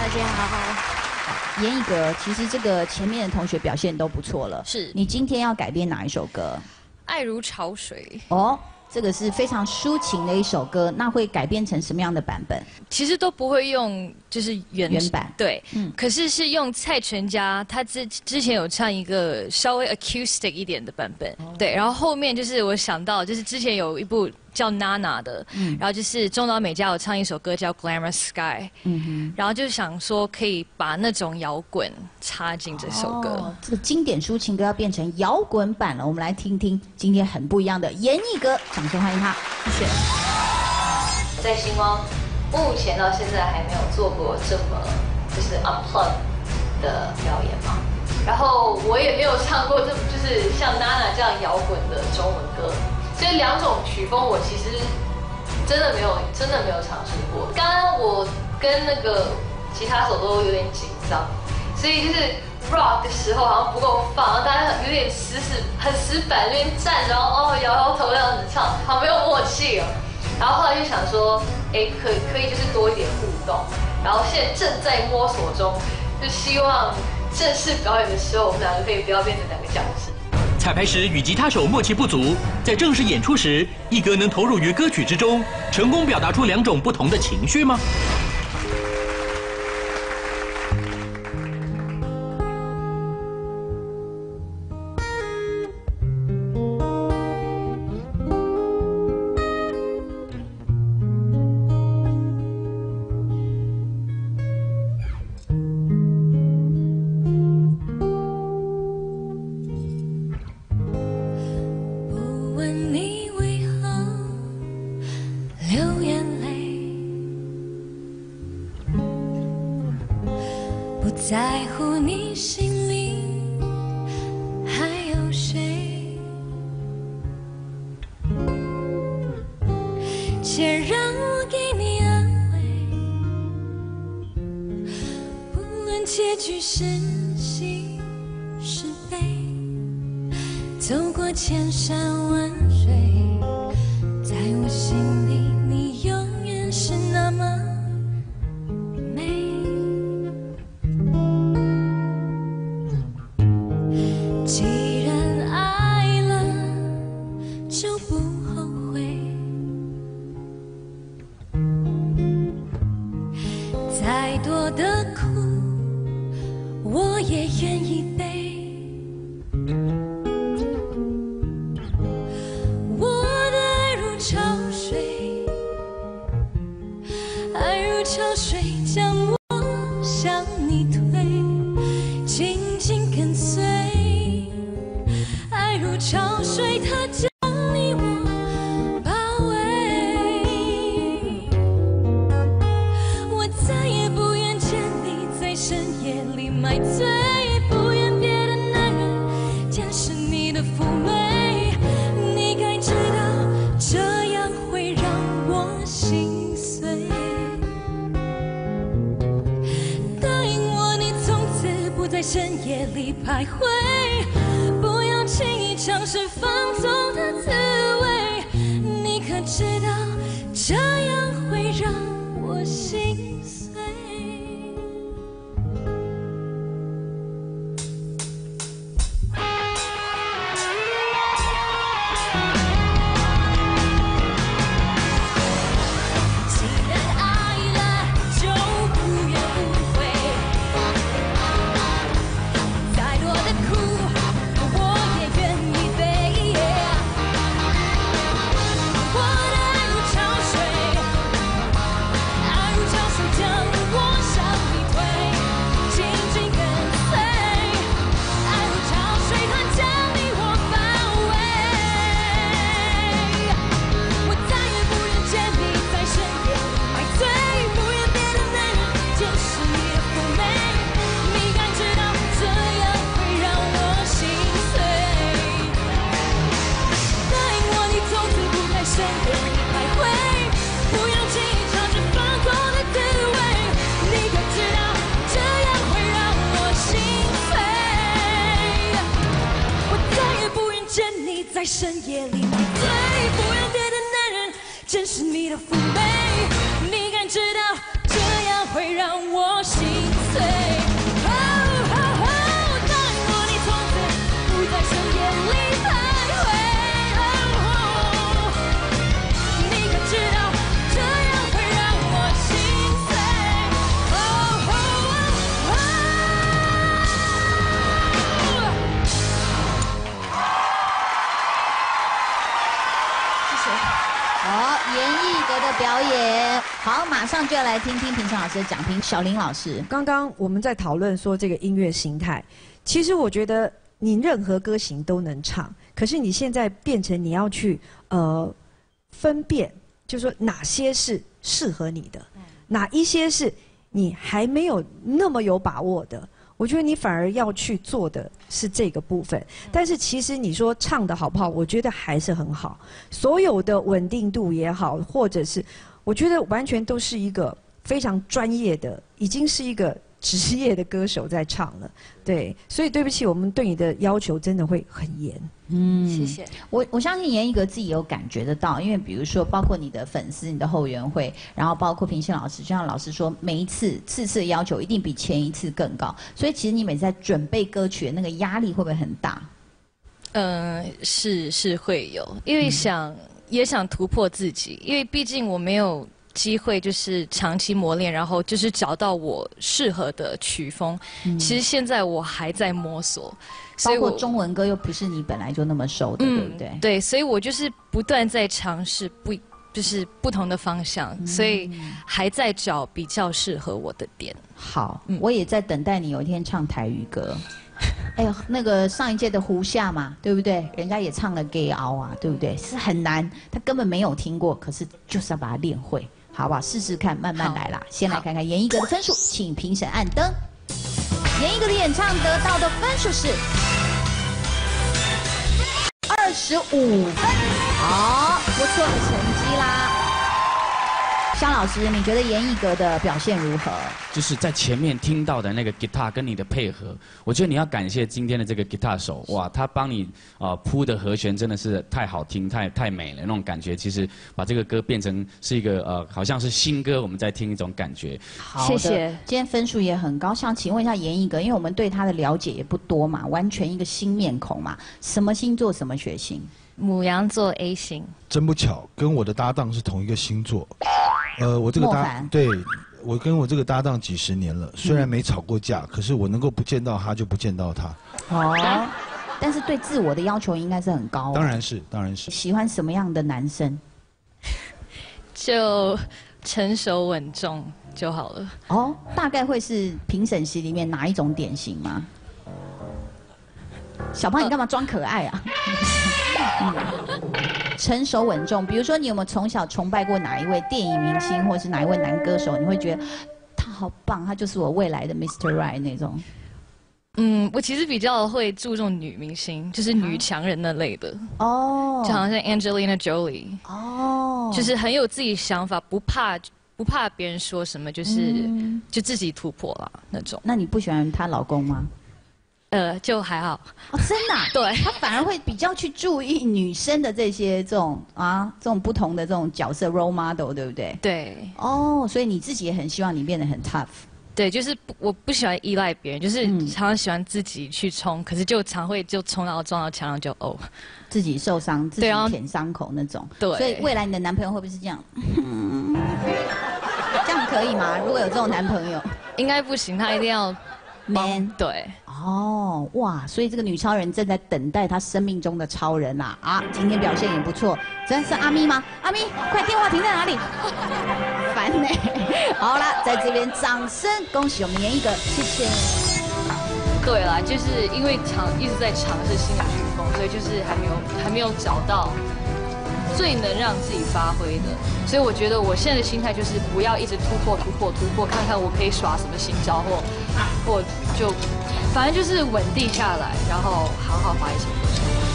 大家好。严一格，其实这个前面的同学表现都不错了。是你今天要改编哪一首歌？爱如潮水，哦，这个是非常抒情的一首歌，那会改编成什么样的版本？其实都不会用就是原原版对，嗯可是是用蔡淳佳，他之之前有唱一个稍微 acoustic 一点的版本，哦对，然后后面就是我想到，就是之前有一部叫 Nana 的，嗯然后就是中岛美嘉有唱一首歌叫 Glamour Sky，嗯然后就想说可以把那种摇滚插进这首歌。哦这个经典抒情歌要变成摇滚版了，我们来听听今天很不一样的严艺格，掌声欢迎他，谢谢。在星光目前到现在还没有做过这么就是 unplug 的表演嘛。然后我也没有唱过这就是像 Nana 这样摇滚的中文歌，所以两种曲风我其实真的没有真的没有尝试过。刚刚我跟那个吉他手都有点紧张，所以就是 rock 的时候好像不够放，然后大家有点死死很死板，那边站着，然后哦摇摇头这样子唱，好没有默契哦。然后后来就想说，哎，可可以就是多一点互动。然后现在正在摸索中，就希望正式表演的时候，我们两个可以不要变成两个僵尸。彩排时与吉他手默契不足，在正式演出时，一格能投入于歌曲之中，成功表达出两种不同的情绪吗？先让我给你安慰，不论结局是喜是悲。走过千山万多的苦，我也愿意背。像是放纵的滋味。你可知道，在深夜里买醉，不要别的男人见识你的妩媚。你该知道，这样会让我心碎。好，严艺格的表演。好，马上就要来听听评审老师的讲评。小林老师，刚刚我们在讨论说这个音乐形态，其实我觉得你任何歌型都能唱，可是你现在变成你要去呃分辨，就说哪些是适合你的，哪一些是你还没有那么有把握的。我觉得你反而要去做的是这个部分，但是其实你说唱的好不好，我觉得还是很好。所有的稳定度也好，或者是我觉得完全都是一个非常专业的，已经是一个职业的歌手在唱了。对，所以对不起，我们对你的要求真的会很严。嗯谢谢。我我相信严一格自己有感觉得到，因为比如说，包括你的粉丝、你的后援会，然后包括评审老师，就像老师说，每一次次次的要求一定比前一次更高，所以其实你每次在准备歌曲的那个压力会不会很大？嗯，是是会有，因为想、也想突破自己，因为毕竟我没有机会就是长期磨练，然后就是找到我适合的曲风。其实现在我还在摸索，所包括以我中文歌又不是你本来就那么熟的，对不对？对，所以我就是不断在尝试不就是不同的方向，所以还在找比较适合我的点。好，嗯我也在等待你有一天唱台语歌。哎呦，那个上一届的胡夏嘛，对不对？人家也唱了《Gay 熬》啊，对不对？是很难，他根本没有听过，可是就是要把它练会，好不好？试试看，慢慢来啦。先来看看严艺格的分数，请评审按灯。严艺格的演唱得到的分数是二十五分，好，不错的成绩啦。肖老师，你觉得严艺格的表现如何？就是在前面听到的那个 guitar 跟你的配合，我觉得你要感谢今天的这个 guitar 手，哇，他帮你啊、呃铺的和弦真的是太好听、太太美了，那种感觉，其实把这个歌变成是一个呃，好像是新歌，我们在听一种感觉。好的谢谢今天分数也很高，想请问一下严艺格，因为我们对他的了解也不多嘛，完全一个新面孔嘛，什么星座什么血型？母羊座 A 型，真不巧，跟我的搭档是同一个星座。呃，我这个搭对，我跟我这个搭档几十年了，虽然没吵过架，可是我能够不见到他就不见到他。哦，但是对自我的要求应该是很高、当，然是，当然是。喜欢什么样的男生？就成熟稳重就好了。哦，大概会是评审席里面哪一种典型吗？小胖，你干嘛装可爱啊？嗯 成熟稳重，比如说你有没有从小崇拜过哪一位电影明星，或者是哪一位男歌手？你会觉得他好棒，他就是我未来的 Mr. Right 那种。嗯，我其实比较会注重女明星，就是女强人那类的，哦，就好像 Angelina Jolie，哦，就是很有自己想法，不怕不怕别人说什么，就是、嗯就自己突破了那种。那你不喜欢她老公吗？呃，就还好。哦，真的啊、对他反而会比较去注意女生的这些这种啊，这种不同的这种角色 role model，对不对？对哦，所以你自己也很希望你变得很 tough。对，就是不我不喜欢依赖别人，就是嗯常常喜欢自己去冲，可是就常会就冲到撞到墙上就哦。自己受伤，自己舔伤口那种。对所以未来你的男朋友会不会是这样？嗯这样可以吗？如果有这种男朋友应该不行，他一定要帮，man。对。哦，哇！所以这个女超人正在等待她生命中的超人啦、啊！今天表现也不错，真是阿咪吗？阿咪，快电话停在哪里？烦呢、好了，在这边掌声恭喜我们严一格，谢谢。对啦，就是因为尝一直在尝试新的曲风，所以就是还没有还没有找到最能让自己发挥的。所以我觉得我现在的心态就是不要一直突破突破突破，看看我可以耍什么新招或或就反正就是稳定下来，然后好好发一首歌。